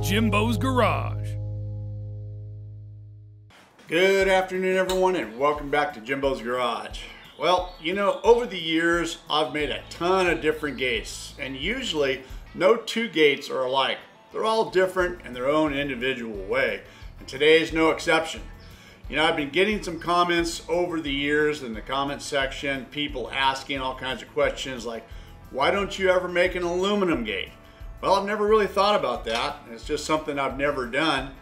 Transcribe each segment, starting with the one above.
Jimbo's Garage. Good afternoon, everyone, and welcome back to Jimbo's Garage. Well, you know, over the years, I've made a ton of different gates, and usually no two gates are alike. They're all different in their own individual way, and today is no exception. You know, I've been getting some comments over the years in the comment section, people asking all kinds of questions like, why don't you ever make an aluminum gate? Well, I've never really thought about that. It's just something I've never done.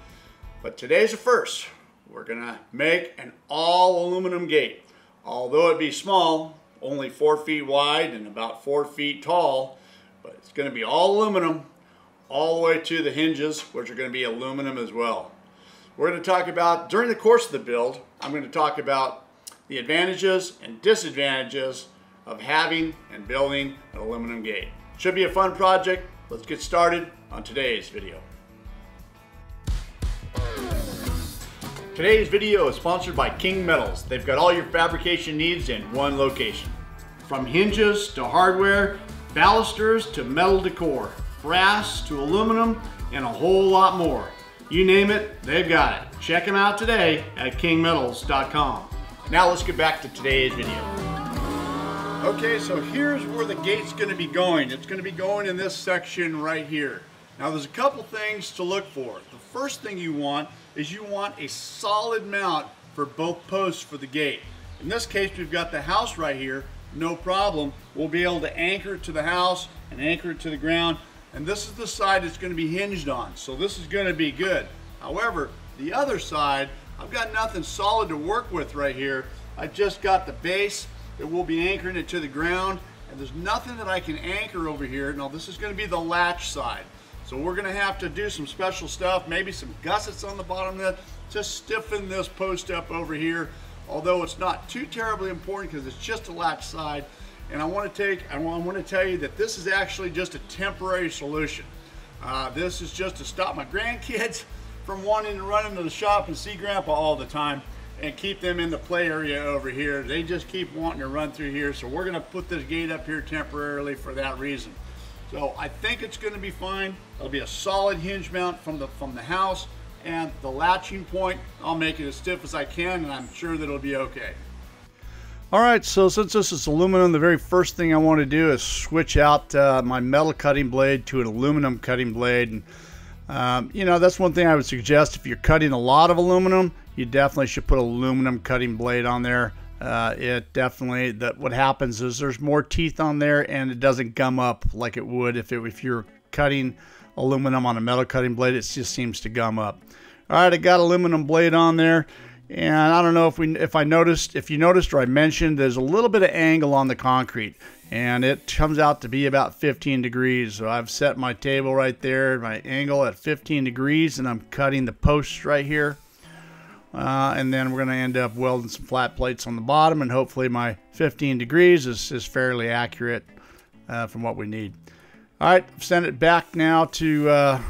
But today's the first. We're gonna make an all aluminum gate. Although it be small, only four feet wide and about four feet tall, but it's gonna be all aluminum all the way to the hinges, which are gonna be aluminum as well. We're gonna talk about, during the course of the build, I'm gonna talk about the advantages and disadvantages of having and building an aluminum gate. Should be a fun project. Let's get started on today's video. Today's video is sponsored by King Metals. They've got all your fabrication needs in one location. From hinges to hardware, balusters to metal decor, brass to aluminum, and a whole lot more. You name it, they've got it. Check them out today at kingmetals.com. Now let's get back to today's video. Okay, so here's where the gate's going to be going. It's going to be going in this section right here. Now there's a couple things to look for. The first thing you want is you want a solid mount for both posts for the gate. In this case, we've got the house right here, no problem. We'll be able to anchor it to the house and anchor it to the ground. And this is the side it's gonna be hinged on. So this is gonna be good. However, the other side, I've got nothing solid to work with right here. I just got the base that will be anchoring it to the ground and there's nothing that I can anchor over here. Now this is gonna be the latch side. So we're gonna have to do some special stuff, maybe some gussets on the bottom of that, just stiffen this post up over here, although it's not too terribly important because it's just a latch side. And I wanna take, I wanna tell you that this is actually just a temporary solution. Uh, this is just to stop my grandkids from wanting to run into the shop and see grandpa all the time and keep them in the play area over here. They just keep wanting to run through here. So we're gonna put this gate up here temporarily for that reason. So I think it's going to be fine. It'll be a solid hinge mount from the from the house and the latching point. I'll make it as stiff as I can and I'm sure that it'll be okay. All right, so since this is aluminum, the very first thing I want to do is switch out uh, my metal cutting blade to an aluminum cutting blade. And, um, you know, that's one thing I would suggest. If you're cutting a lot of aluminum, you definitely should put aluminum cutting blade on there. Uh, it definitely that what happens is there's more teeth on there and it doesn't gum up like it would if it if you're cutting aluminum on a metal cutting blade it just seems to gum up. All right I got aluminum blade on there. And I don't know if we if I noticed if you noticed or I mentioned there's a little bit of angle on the concrete. And it comes out to be about 15 degrees. So I've set my table right there my angle at 15 degrees and I'm cutting the posts right here uh, and then we're going to end up welding some flat plates on the bottom and hopefully my 15 degrees is, is fairly accurate uh, from what we need. All right, send it back now to uh,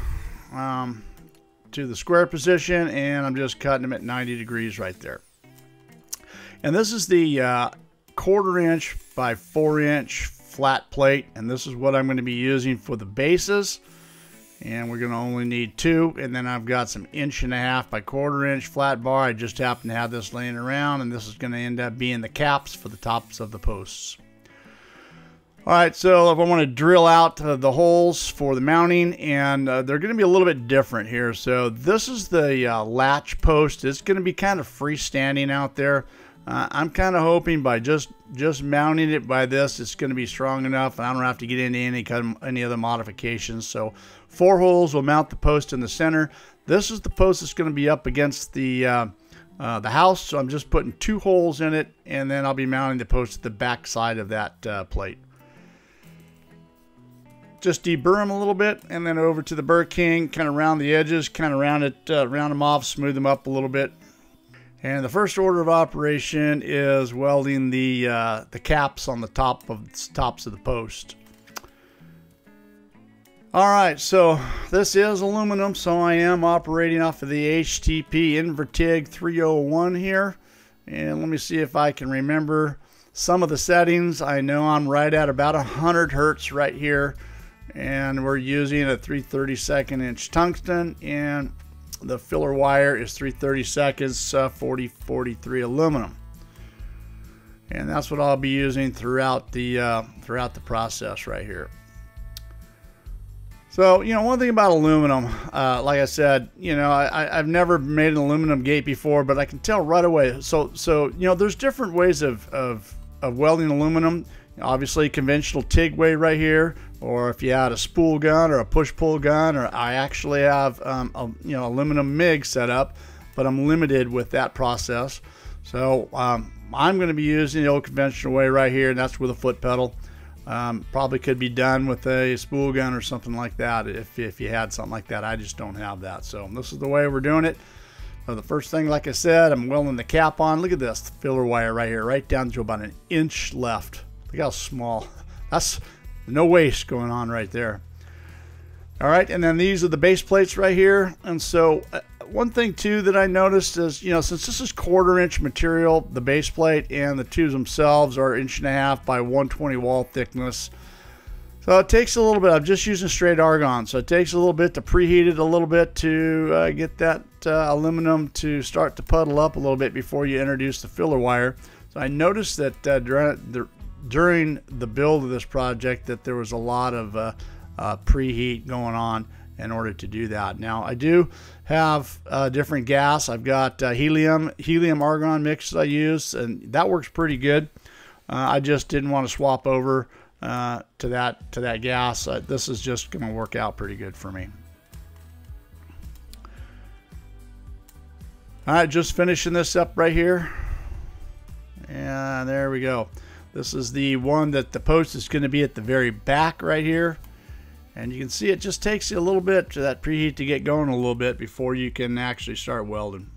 um, to the square position and I'm just cutting them at 90 degrees right there. And this is the uh, quarter inch by four inch flat plate and this is what I'm going to be using for the bases and we're going to only need two and then I've got some inch and a half by quarter inch flat bar. I just happen to have this laying around and this is going to end up being the caps for the tops of the posts. Alright so if I want to drill out uh, the holes for the mounting and uh, they're going to be a little bit different here. So this is the uh, latch post. It's going to be kind of freestanding out there uh, I'm kind of hoping by just just mounting it by this, it's going to be strong enough, and I don't have to get into any kind of, any other modifications. So, four holes will mount the post in the center. This is the post that's going to be up against the uh, uh, the house. So I'm just putting two holes in it, and then I'll be mounting the post at the back side of that uh, plate. Just deburr them a little bit, and then over to the Burr King, kind of round the edges, kind of round it, uh, round them off, smooth them up a little bit, and the first order of operation is welding the uh, the caps on the top of tops of the post. All right, so this is aluminum, so I am operating off of the HTP Invertig 301 here. And let me see if I can remember some of the settings. I know I'm right at about 100 hertz right here. and we're using a 332nd inch tungsten and the filler wire is 330 seconds uh, 4043 aluminum. And that's what I'll be using throughout the uh, throughout the process right here. So you know one thing about aluminum uh, like I said you know I, I've never made an aluminum gate before but I can tell right away. So so you know there's different ways of, of, of welding aluminum. Obviously conventional TIG way right here or if you had a spool gun or a push-pull gun, or I actually have um, a you know aluminum MIG set up, but I'm limited with that process. So um, I'm going to be using the old conventional way right here, and that's with a foot pedal. Um, probably could be done with a spool gun or something like that if, if you had something like that. I just don't have that. So this is the way we're doing it. So the first thing, like I said, I'm welding the cap on. Look at this filler wire right here, right down to about an inch left. Look how small. That's no waste going on right there. All right, and then these are the base plates right here. And so uh, one thing too that I noticed is, you know, since this is quarter inch material, the base plate and the tubes themselves are inch and a half by 120 wall thickness. So it takes a little bit. I'm just using straight argon, so it takes a little bit to preheat it a little bit to uh, get that uh, aluminum to start to puddle up a little bit before you introduce the filler wire. So I noticed that uh, during the build of this project that there was a lot of uh, uh, preheat going on in order to do that. Now I do have uh, different gas. I've got uh, helium, helium argon mix I use, and that works pretty good. Uh, I just didn't want to swap over uh, to that to that gas. this is just going to work out pretty good for me. All right, just finishing this up right here. And there we go. This is the one that the post is going to be at the very back right here. And you can see it just takes you a little bit to that preheat to get going a little bit before you can actually start welding.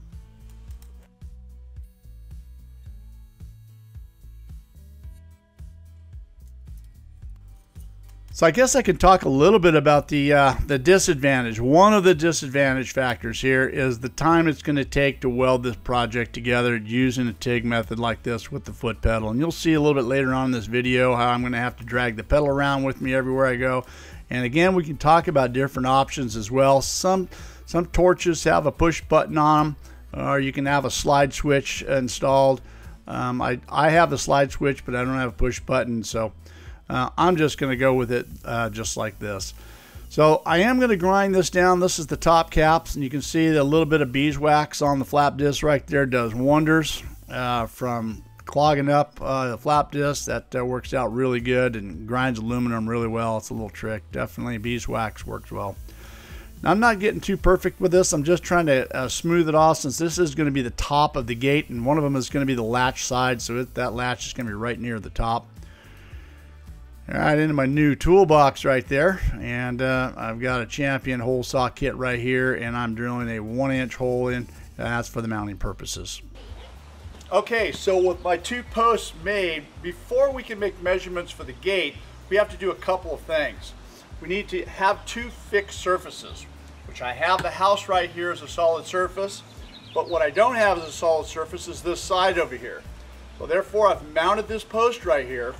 So I guess I can talk a little bit about the uh, the disadvantage. One of the disadvantage factors here is the time it's going to take to weld this project together using a TIG method like this with the foot pedal. And you'll see a little bit later on in this video how I'm going to have to drag the pedal around with me everywhere I go. And again, we can talk about different options as well. Some some torches have a push button on them, or you can have a slide switch installed. Um, I, I have a slide switch, but I don't have a push button, so uh, I'm just going to go with it uh, just like this. So I am going to grind this down. This is the top caps, and you can see a little bit of beeswax on the flap disc right there does wonders uh, from clogging up uh, the flap disc. That uh, works out really good and grinds aluminum really well. It's a little trick. Definitely beeswax works well. Now, I'm not getting too perfect with this. I'm just trying to uh, smooth it off since this is going to be the top of the gate, and one of them is going to be the latch side, so it, that latch is going to be right near the top. All right, into my new toolbox right there. And uh, I've got a Champion hole saw kit right here, and I'm drilling a one inch hole in. That's for the mounting purposes. Okay, so with my two posts made, before we can make measurements for the gate, we have to do a couple of things. We need to have two fixed surfaces, which I have the house right here as a solid surface, but what I don't have as a solid surface is this side over here. So therefore I've mounted this post right here,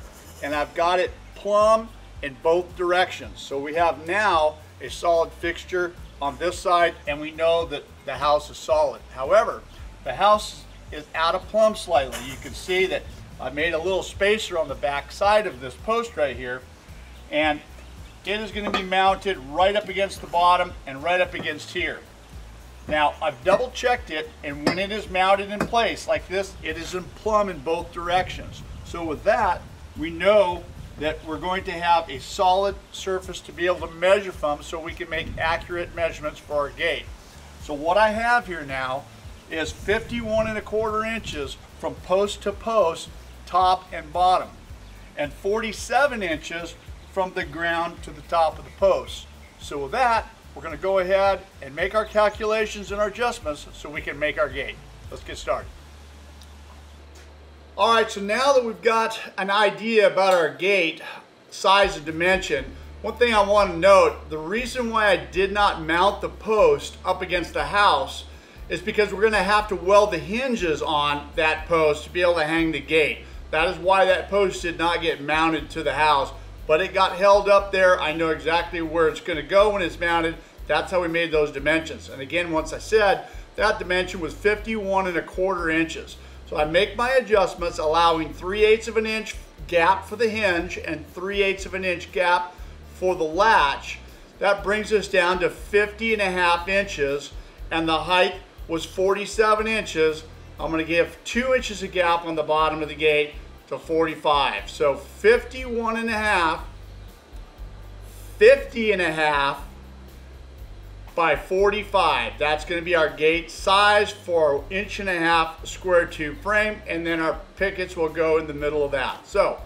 and I've got it plumb in both directions. So we have now a solid fixture on this side and we know that the house is solid. However, the house is out of plumb slightly. You can see that I made a little spacer on the back side of this post right here and it is going to be mounted right up against the bottom and right up against here. Now I've double checked it and when it is mounted in place like this it is in plumb in both directions. So with that we know that we're going to have a solid surface to be able to measure from so we can make accurate measurements for our gate. So what I have here now is 51 and a quarter inches from post to post, top and bottom, and 47 inches from the ground to the top of the post. So with that, we're going to go ahead and make our calculations and our adjustments so we can make our gate. Let's get started. All right, so now that we've got an idea about our gate, size and dimension, one thing I want to note, the reason why I did not mount the post up against the house is because we're going to have to weld the hinges on that post to be able to hang the gate. That is why that post did not get mounted to the house, but it got held up there. I know exactly where it's gonna go when it's mounted. That's how we made those dimensions. And again, once I said, that dimension was 51 and a quarter inches. So I make my adjustments, allowing 3 eighths of an inch gap for the hinge and 3 eighths of an inch gap for the latch. That brings us down to 50 and a half inches and the height was 47 inches. I'm gonna give two inches of gap on the bottom of the gate to 45. So 51 and a half, 50 and a half by 45. That's gonna be our gate size for inch and a half square tube frame, and then our pickets will go in the middle of that. So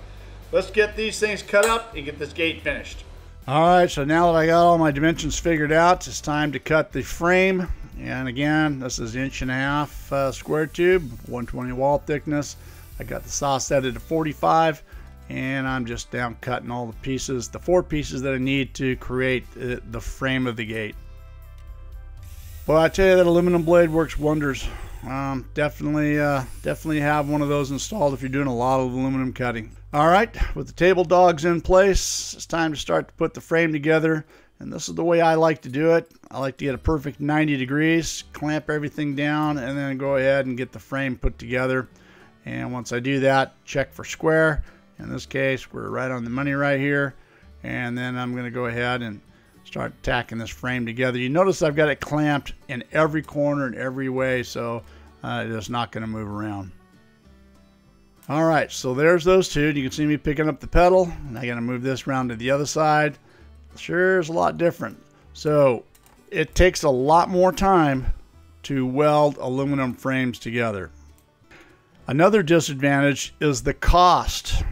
let's get these things cut up and get this gate finished. All right, so now that I got all my dimensions figured out, it's time to cut the frame. And again, this is inch and a half uh, square tube, 120 wall thickness. I got the saw set at 45 and I'm just down cutting all the pieces, the four pieces that I need to create uh, the frame of the gate. Well, I tell you that aluminum blade works wonders. Um, definitely, uh, definitely have one of those installed if you're doing a lot of aluminum cutting. All right, with the table dogs in place, it's time to start to put the frame together. And this is the way I like to do it. I like to get a perfect 90 degrees, clamp everything down, and then go ahead and get the frame put together. And once I do that, check for square. In this case, we're right on the money right here. And then I'm going to go ahead and start tacking this frame together. You notice I've got it clamped in every corner in every way, so uh, it's not going to move around. All right, so there's those two. You can see me picking up the pedal, and I got to move this around to the other side. Sure is a lot different. So it takes a lot more time to weld aluminum frames together. Another disadvantage is the cost.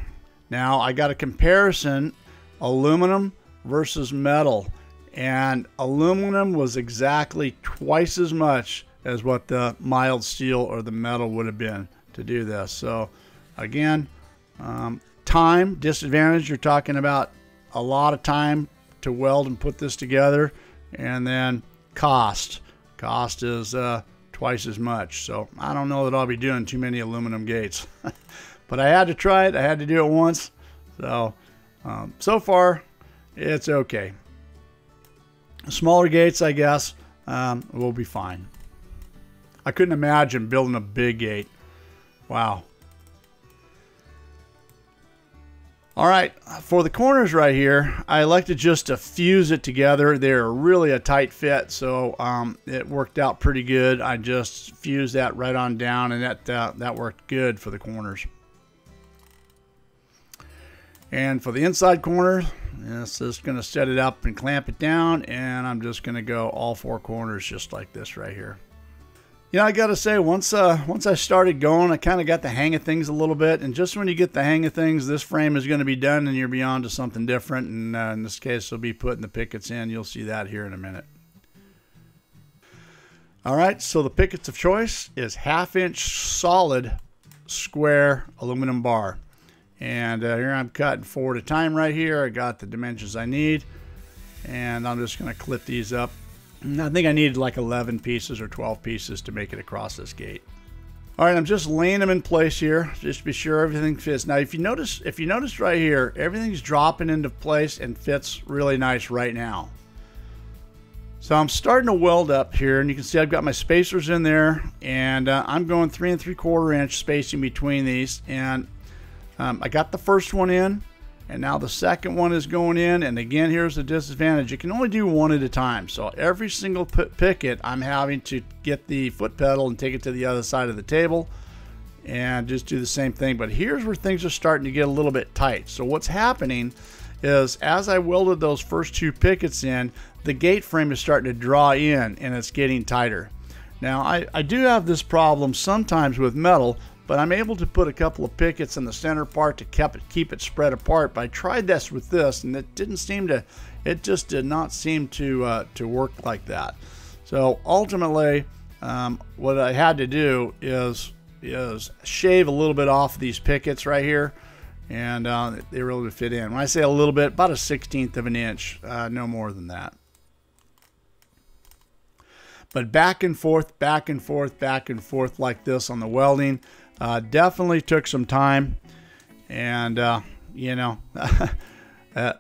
Now I got a comparison aluminum versus metal and aluminum was exactly twice as much as what the mild steel or the metal would have been to do this. So again, um, time disadvantage, you're talking about a lot of time to weld and put this together. And then cost. Cost is uh, twice as much. So I don't know that I'll be doing too many aluminum gates. but I had to try it. I had to do it once. So, um, so far, it's okay. Smaller gates, I guess, um, will be fine. I couldn't imagine building a big gate. Wow. All right, for the corners right here, I like to just to fuse it together. They're really a tight fit, so um, it worked out pretty good. I just fused that right on down, and that uh, that worked good for the corners. And for the inside corner, it's just going to set it up and clamp it down, and I'm just going to go all four corners just like this right here. You know, I gotta say, once uh, once I started going, I kind of got the hang of things a little bit. And just when you get the hang of things, this frame is going to be done, and you're beyond to something different. And uh, in this case, we'll be putting the pickets in. You'll see that here in a minute. All right, so the pickets of choice is half-inch solid square aluminum bar. And uh, here I'm cutting four at a time right here. I got the dimensions I need. And I'm just going to clip these up I think I needed like 11 pieces or 12 pieces to make it across this gate. All right, I'm just laying them in place here, just to be sure everything fits. Now, if you notice, if you notice right here, everything's dropping into place and fits really nice right now. So I'm starting to weld up here, and you can see I've got my spacers in there, and uh, I'm going three and three quarter inch spacing between these, and um, I got the first one in. And now the second one is going in. And again, here's the disadvantage. You can only do one at a time. So every single picket, I'm having to get the foot pedal and take it to the other side of the table and just do the same thing. But here's where things are starting to get a little bit tight. So what's happening is as I welded those first two pickets in, the gate frame is starting to draw in and it's getting tighter. Now I, I do have this problem sometimes with metal but I'm able to put a couple of pickets in the center part to keep it, keep it spread apart. But I tried this with this, and it didn't seem to, it just did not seem to uh, to work like that. So ultimately, um, what I had to do is is shave a little bit off these pickets right here, and uh, they really fit in. When I say a little bit, about a sixteenth of an inch, uh, no more than that. But back and forth, back and forth, back and forth like this on the welding. Uh, definitely took some time, and uh, you know, Uh,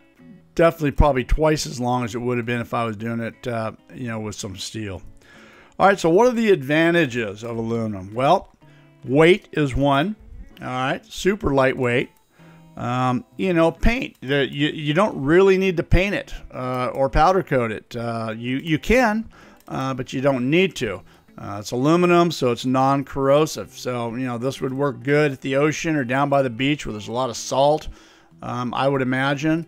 definitely probably twice as long as it would have been if I was doing it, uh, you know, with some steel. All right, so what are the advantages of aluminum? Well, weight is one. All right, super lightweight. Um, you know, paint. You, you don't really need to paint it uh, or powder coat it. Uh, you, you can, but you don't need to. Uh, it's aluminum, so it's non-corrosive. So, you know, this would work good at the ocean or down by the beach where there's a lot of salt, um, I would imagine,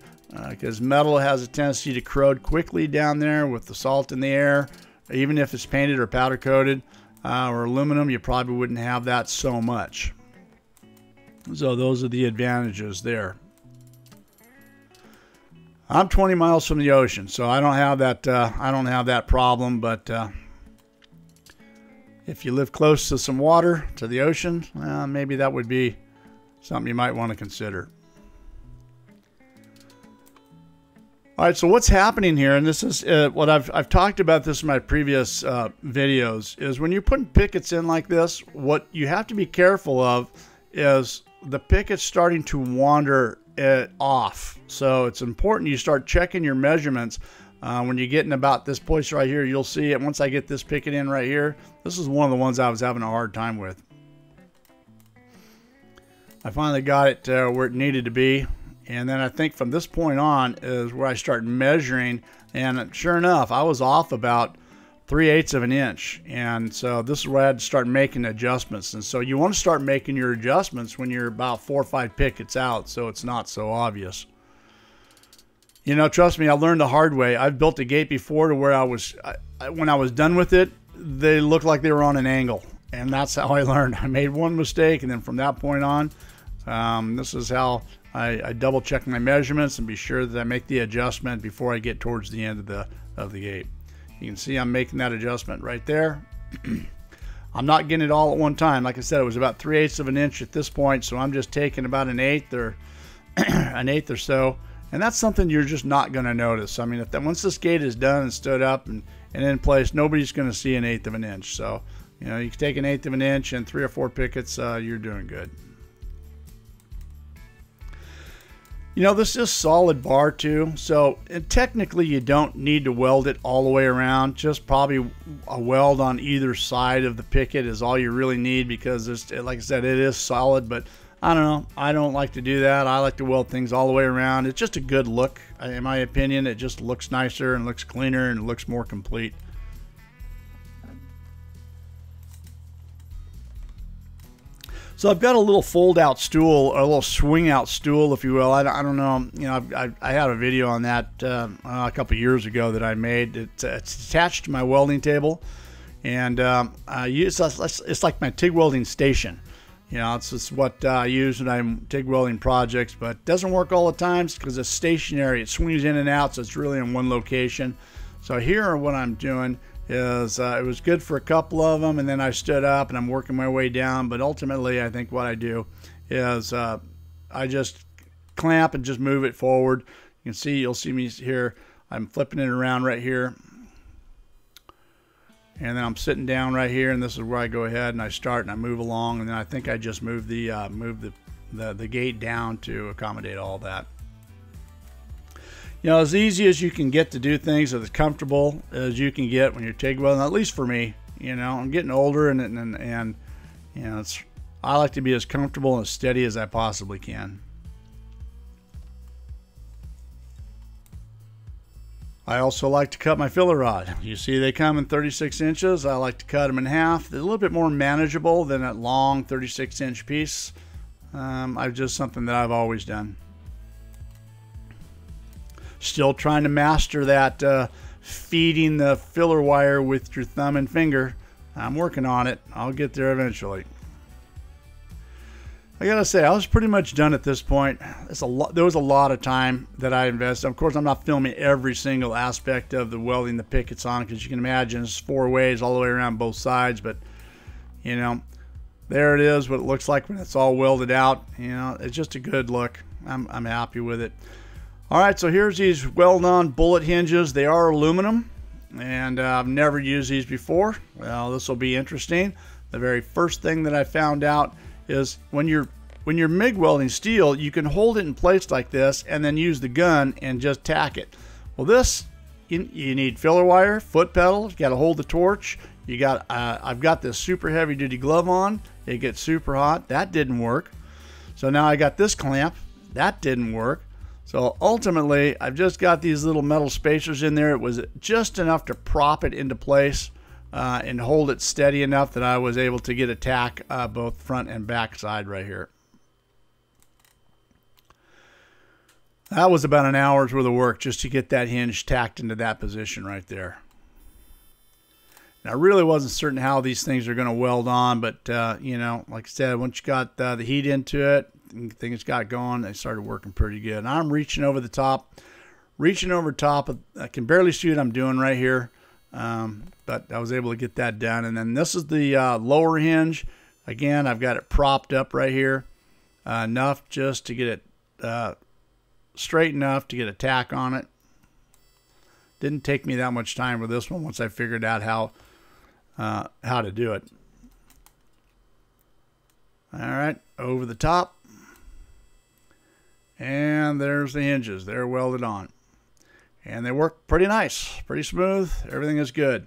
because uh, metal has a tendency to corrode quickly down there with the salt in the air, even if it's painted or powder coated. Uh, or aluminum, you probably wouldn't have that so much. So those are the advantages there. I'm 20 miles from the ocean, so I don't have that. Uh, I don't have that problem. But uh, if you live close to some water, to the ocean, maybe that would be something you might want to consider. All right, so what's happening here, and this is uh, what I've, I've talked about this in my previous uh, videos, is when you're putting pickets in like this, what you have to be careful of is the picket's starting to wander it off. So it's important you start checking your measurements. Uh, when you're getting about this place right here, you'll see it. Once I get this picket in right here, this is one of the ones I was having a hard time with. I finally got it uh, where it needed to be. And then I think from this point on is where I start measuring. And sure enough, I was off about 3 eighths of an inch. And so this is where I had to start making adjustments. And so you want to start making your adjustments when you're about four or five pickets out so it's not so obvious. You know, trust me, I learned the hard way. I've built a gate before to where I was, I, when I was done with it, they looked like they were on an angle. And that's how I learned. I made one mistake, and then from that point on, um, this is how I, I, double check my measurements and be sure that I make the adjustment before I get towards the end of the of the gate. You can see I'm making that adjustment right there. I'm not getting it all at one time. Like I said, it was about 3 eighths of an inch at this point, so I'm just taking about an eighth or an eighth or so. And that's something you're just not going to notice. I mean, if that, once this gate is done and stood up and, and in place, nobody's going to see an eighth of an inch. So, you know, you can take an eighth of an inch and three or four pickets, uh, you're doing good. You know, this is solid bar too, so technically you don't need to weld it all the way around. Just probably a weld on either side of the picket is all you really need because, it's, like I said, it is solid. But I don't know, I don't like to do that. I like to weld things all the way around. It's just a good look, in my opinion. It just looks nicer and looks cleaner and looks more complete. So I've got a little fold out stool, or a little swing out stool, if you will. I, I don't know. You know, I, I had a video on that uh, a couple years ago that I made. It's, it's attached to my welding table, and um, I use it's like my TIG welding station. You know, it's just what uh, I use when I'm TIG welding projects, but doesn't work all the time because it's stationary. It swings in and out, so it's really in one location. So here, what I'm doing is uh, it was good for a couple of them, and then I stood up and I'm working my way down. But ultimately, I think what I do is uh, I just clamp and just move it forward. You can see, you'll see me here. I'm flipping it around right here. And then I'm sitting down right here, and this is where I go ahead and I start and I move along, and then I think I just move the uh, move the, the the gate down to accommodate all that you know, as easy as you can get to do things, as comfortable as you can get when you're taking welding. At least for me, you know, I'm getting older, and and and you know, it's I like to be as comfortable and as steady as I possibly can. I also like to cut my filler rod. You see they come in 36 inches. I like to cut them in half. They're a little bit more manageable than that long 36 inch piece. Um, I've just something that I've always done. Still trying to master that uh, feeding the filler wire with your thumb and finger. I'm working on it. I'll get there eventually. I gotta say, I was pretty much done at this point. It's a lot. There was a lot of time that I invested. Of course, I'm not filming every single aspect of the welding the pickets on, because you can imagine it's four ways all the way around both sides. But you know, there it is. What it looks like when it's all welded out. You know, it's just a good look. I'm I'm happy with it. All right, so here's these well-known bullet hinges. They are aluminum, and uh, I've never used these before. Well, this will be interesting. The very first thing that I found out is when you're when you're MIG welding steel, you can hold it in place like this and then use the gun and just tack it. Well, this, you, you need filler wire, foot pedal, you got to hold the torch. You got, uh, I've got this super heavy duty glove on. It gets super hot. That didn't work. So now I got this clamp. That didn't work. So ultimately, I've just got these little metal spacers in there. It was just enough to prop it into place uh, and hold it steady enough that I was able to get a tack uh, both front and back side right here. That was about an hour's worth of work just to get that hinge tacked into that position right there. Now, I really wasn't certain how these things are going to weld on, but, uh, you know, like I said, once you got uh, the heat into it, things got going, they started working pretty good. And I'm reaching over the top, reaching over top. I can barely see what I'm doing right here, um, but I was able to get that done. And then this is the uh, lower hinge. Again, I've got it propped up right here, uh, enough just to get it uh, straight enough to get a tack on it. Didn't take me that much time with this one once I figured out how uh, how to do it. All right, over the top. And there's the hinges. They're welded on. And they work pretty nice, pretty smooth. Everything is good.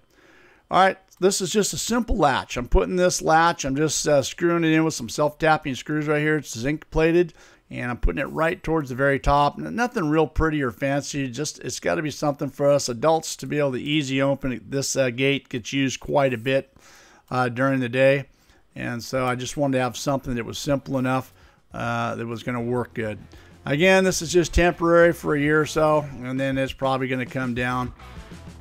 All right, this is just a simple latch. I'm putting this latch, I'm just uh, screwing it in with some self-tapping screws right here. It's zinc plated and I'm putting it right towards the very top. Nothing real pretty or fancy. Just it's got to be something for us adults to be able to easy open. This uh, gate gets used quite a bit uh, during the day, and so I just wanted to have something that was simple enough uh, that was going to work good. Again, this is just temporary for a year or so, and then it's probably going to come down.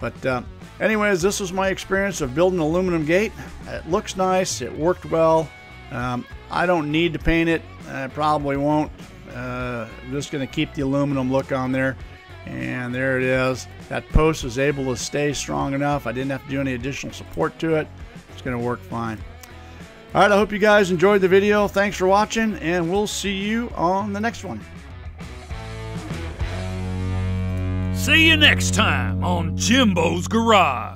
But uh, anyways, this was my experience of building an aluminum gate. It looks nice. It worked well. Um, I don't need to paint it. I probably won't. Uh, I'm just going to keep the aluminum look on there. And there it is. That post was able to stay strong enough. I didn't have to do any additional support to it. It's going to work fine. All right, I hope you guys enjoyed the video. Thanks for watching, and we'll see you on the next one. See you next time on Jimbo's Garage.